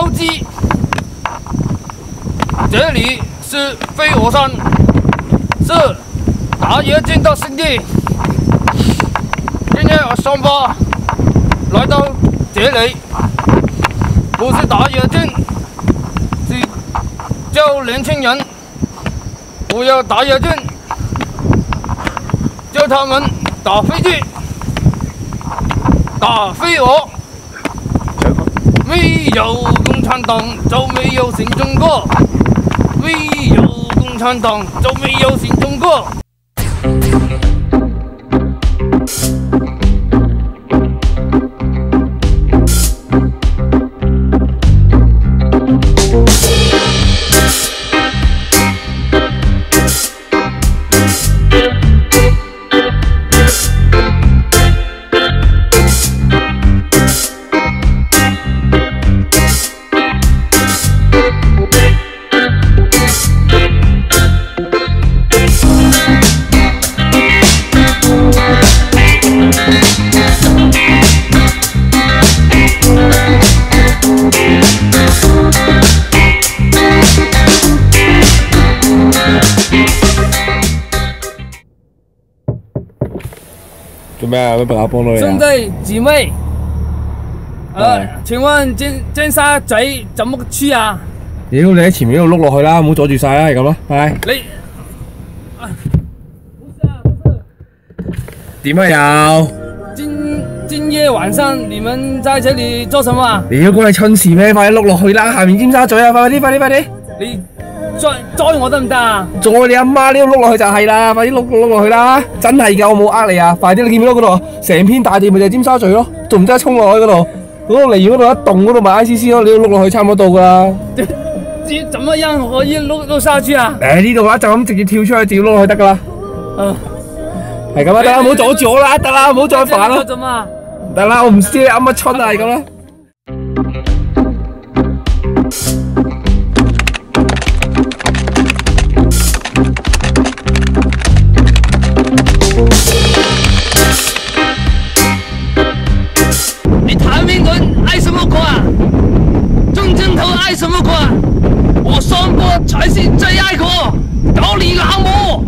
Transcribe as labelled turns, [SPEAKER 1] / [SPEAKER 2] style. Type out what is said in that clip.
[SPEAKER 1] 钩机这里是飞鹅山是打野军的圣地。今天我双方来到这里不是打野军是教年轻人不要打野军教他们打飞机打飞鹅没有共产党就没有新中国，没有共产党就没有新中国。
[SPEAKER 2] 咩啊？咩办法帮到你
[SPEAKER 1] 兄？弟姊妹，呃，请问尖尖沙咀怎么去啊？
[SPEAKER 2] 屌你喺前面度碌落去啦，唔好阻住晒啦，系咁啦，拜拜。
[SPEAKER 1] 你啊，不是啊，
[SPEAKER 2] 又？
[SPEAKER 1] 今今夜晚上你们在这里做什么啊？
[SPEAKER 2] 你要过嚟春事咩？快啲碌落去啦！下面尖沙咀啊！快啲快啲快啲！
[SPEAKER 1] 你載載我得唔得啊？
[SPEAKER 2] 再你阿媽呢度碌落去就係啦！快啲碌碌落去啦！真係㗎，我冇呃你啊！快啲！你見唔見到嗰度成片大地咪就係尖沙咀咯？仲唔得衝落去嗰度？嗰度離遠嗰度一棟嗰度咪 I C C 咯，你要碌落去差唔多到㗎啦。
[SPEAKER 1] 这怎么样可以錄錄下去啊？
[SPEAKER 2] 誒呢度啦，就咁直接跳出去，直接碌落去得㗎啦。
[SPEAKER 1] 嗯，
[SPEAKER 2] 係咁啊，得啦，唔好阻住我啦，得啦，唔好再煩啦，
[SPEAKER 1] 做嘛？
[SPEAKER 2] 得啦，我唔知你啱乜春啊，係咁啦。
[SPEAKER 1] 头爱什么款？我双波才是最爱国，搞你老母！